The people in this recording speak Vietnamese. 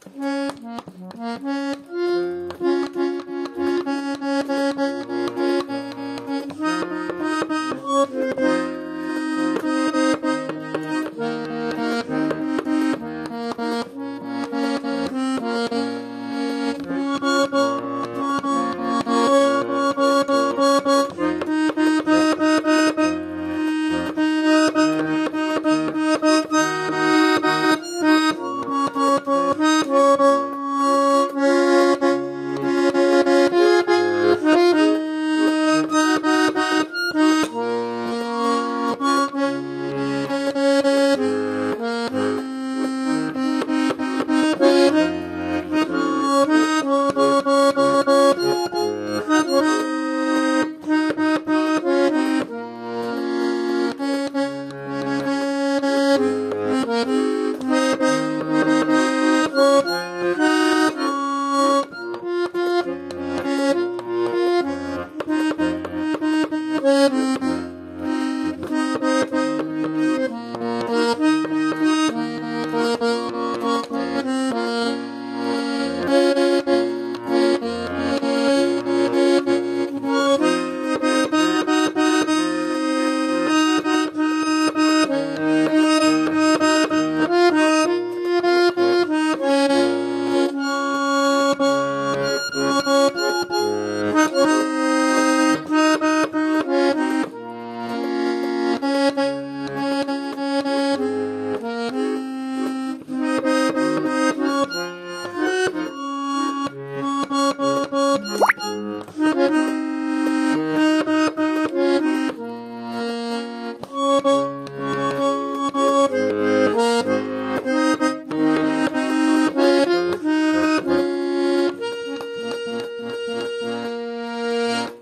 Thank you. うん。